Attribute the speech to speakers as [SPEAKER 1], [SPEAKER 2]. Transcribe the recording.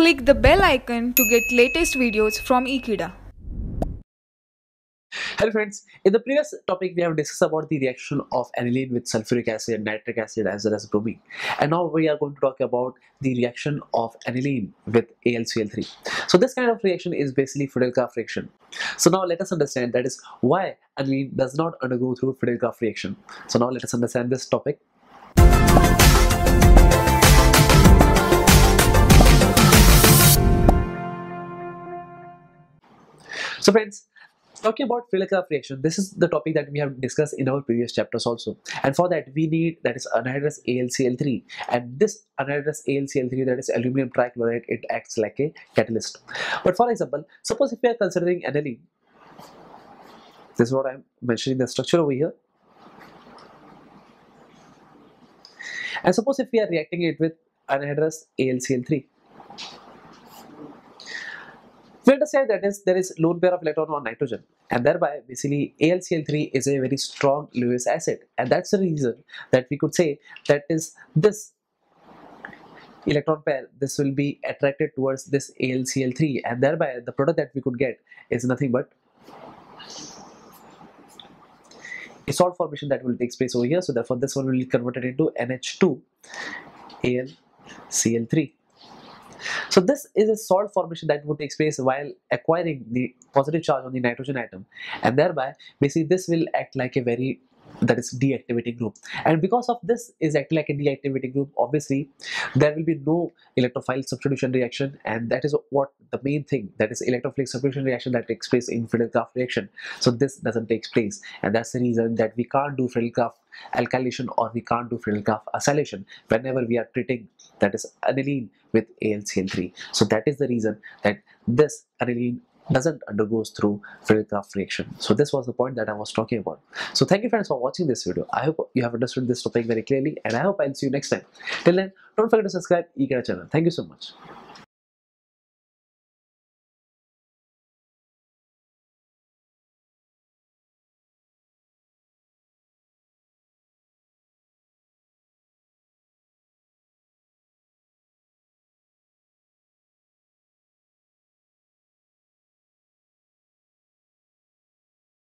[SPEAKER 1] Click the bell icon to get latest videos from Ekeeda.
[SPEAKER 2] Hello friends, in the previous topic we have discussed about the reaction of aniline with sulfuric acid, nitric acid as well as bromine and now we are going to talk about the reaction of aniline with AlCl3. So this kind of reaction is basically Friedel-Crafts reaction. So now let us understand that is why aniline does not undergo through Friedel-Crafts reaction. So now let us understand this topic. So friends, talking about Friedel-Crafts reaction, this is the topic that we have discussed in our previous chapters also. And for that, we need that is anhydrous AlCl3. And this anhydrous AlCl3, that is aluminum trichloride, it acts like a catalyst. But for example, suppose if we are considering aniline, this is what I'm mentioning the structure over here. And suppose if we are reacting it with anhydrous AlCl3, we understand that is there is lone pair of electron on nitrogen and thereby basically AlCl3 is a very strong Lewis acid and that's the reason that we could say that is this electron pair this will be attracted towards this AlCl3 and thereby the product that we could get is nothing but a salt formation that will take place over here. So therefore this one will be converted into NH2 AlCl3 so this is a salt formation that would take place while acquiring the positive charge on the nitrogen atom. And thereby basically this will act like a very that is deactivating group. And because of this is acting like a deactivating group obviously there will be no electrophile substitution reaction. And that is what the main thing that is electrophilic substitution reaction that takes place in Friedel-Crafts reaction. So this doesn't take place. And that's the reason that we can't do Friedel-Crafts alkylation or we can't do Friedel-Crafts acylation whenever we are treating that is aniline with AlCl3 so that is the reason that this aniline doesn't undergoes through Friedel-Crafts reaction. So this was the point that I was talking about. So thank you friends for watching this video. I hope you have understood this topic very clearly and I hope I'll see you next time. Till then, don't forget to subscribe Ekeeda channel. Thank you so much.